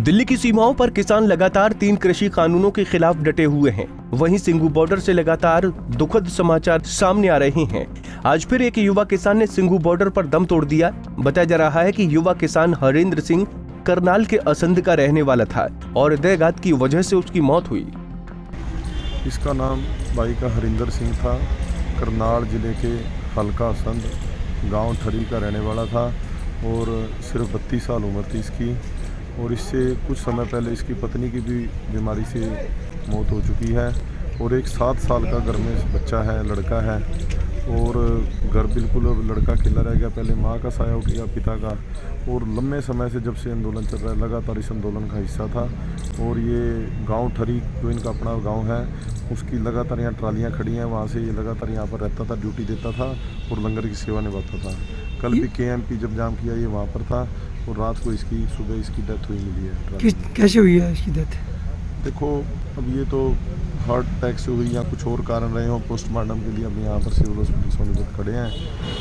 दिल्ली की सीमाओं पर किसान लगातार तीन कृषि कानूनों के खिलाफ डटे हुए हैं। वहीं सिंगू बॉर्डर से लगातार दुखद समाचार सामने आ रहे हैं। आज फिर एक युवा किसान ने सिंगू बॉर्डर पर दम तोड़ दिया। बताया जा रहा है कि युवा किसान हरेंद्र सिंह करनाल के असंध का रहने वाला था और हृदयघात की वजह से उसकी मौत हुई। इसका नाम भाई का हरिंदर सिंह था। करनाल ज़िले के हल्का संद गाँव ठरी का रहने वाला था और सिर्फ़ बत्तीस साल उम्र थी इसकी। और इससे कुछ समय पहले इसकी पत्नी की भी बीमारी से मौत हो चुकी है और एक सात साल का घर में बच्चा है, लड़का है। और घर बिल्कुल अब लड़का खिला रह गया, पहले माँ का साया उठ गया, पिता का। और लंबे समय से जब से आंदोलन चल रहा है, लगातार इस आंदोलन का हिस्सा था। और ये गाँव ठरी जो इनका अपना गाँव है, उसकी लगातार यहाँ ट्रालियाँ खड़ी हैं, वहाँ से ये लगातार यहाँ पर रहता था, ड्यूटी देता था और लंगर की सेवा निभाता था। कल भी के जब जाम किया, ये वहाँ पर था और रात को इसकी, सुबह इसकी डेथ हुई, मिली है। कैसे हुई है इसकी डेथ? देखो अब ये तो हार्ट अटैक से हुई या कुछ और कारण रहे हो पोस्टमार्टम के लिए अब यहाँ पर सिविल हॉस्पिटल सोनीपत खड़े हैं।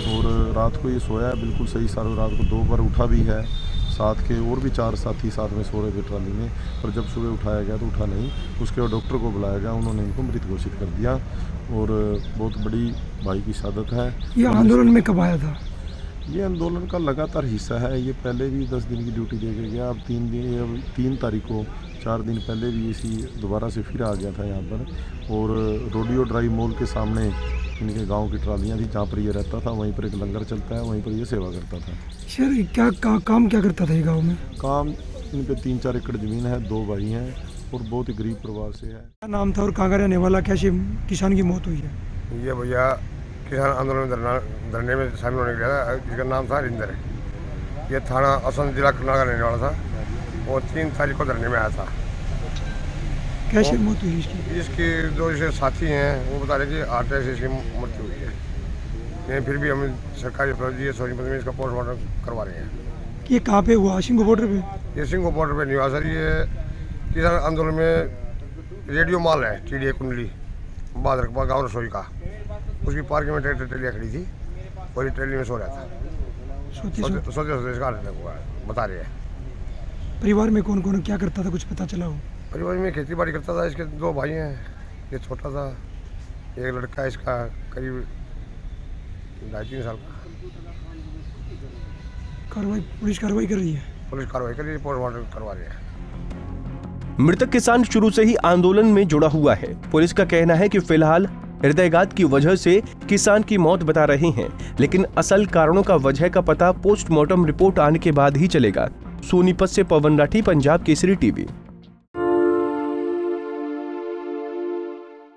और रात को ये सोया है बिल्कुल सही सारा रात को दो बार उठा भी है। साथ के और भी चार साथी साथ में सो रहे थे ट्राली में पर जब सुबह उठाया गया तो उठा नहीं। उसके बाद डॉक्टर को बुलाया गया उन्होंने इनको मृत घोषित कर दिया। और बहुत बड़ी भाई की शादत है। ये आंदोलन में कब आया था? ये आंदोलन का लगातार हिस्सा है। ये पहले भी दस दिन की ड्यूटी दे के गया। अब तीन दिन अब तीन तारीख को चार दिन पहले भी इसी दोबारा से फिर आ गया था यहाँ पर। और रोडियो ड्राइव मॉल के सामने इनके गाँव की ट्रालियाँ थी जहाँ पर ये रहता था। वहीं पर एक लंगर चलता है वहीं पर ये सेवा करता था। सर क्या का, काम क्या करता था ये गाँव में? काम इनके तीन चार एकड़ ज़मीन है दो भाई हैं और बहुत ही गरीब परिवार से है। क्या नाम था और कहाँ का रहने वाला? कैसे किसान की मौत हुई है? ये भैया किसान आंदोलन में धरने में शामिल होने गया था जिसका नाम था रिंदर। ये थाना असम जिला करनाल का रहने वाला था। और तीन तारीख को धरने में आया था। कैसे मौत हुई इसकी? इसके जो इसे साथी हैं वो बता रहे कि हार्ट अटैक से इसकी मृत्यु हुई है। लेकिन फिर भी हम सरकारी फौजी सोनीपत में इसका पोस्टमार्टम करवा रहे हैं। ये कहाँ पे हुआ? सिंगो बॉर्डर पे? ये सिंगो बॉर्डर पे निवास है ये किसान आंदोलन में रेडियो माल है टी डी ए कुंडली बादरकपा गाँव रसोई का। उसकी पार्किंग में ट्रैक्टर ट्रेलियाँ खड़ी थी और ये ट्रेली में सो रहा था। सोते सोते इसका हार्ट अटैक हुआ है बता रहे हैं। परिवार में कौन कौन क्या करता था कुछ पता चला हो? परिवार में खेती बाड़ी करता था इसके दो भाई हैं ये छोटा था एक लड़का इसका करीब ढाई तीन साल का। कार्रवाई पुलिस कार्रवाई कर रही है? पुलिस कार्रवाई कर रही है पोस्टमार्टम करवा रही है। मृतक किसान शुरू से ही आंदोलन में जुड़ा हुआ है। पुलिस का कहना है कि फ़िलहाल हृदयघात की वजह से किसान की मौत बता रहे हैं लेकिन असल कारणों का वजह का पता पोस्टमार्टम रिपोर्ट आने के बाद ही चलेगा। सोनीपत से पवन राठी पंजाब केसरी टीवी।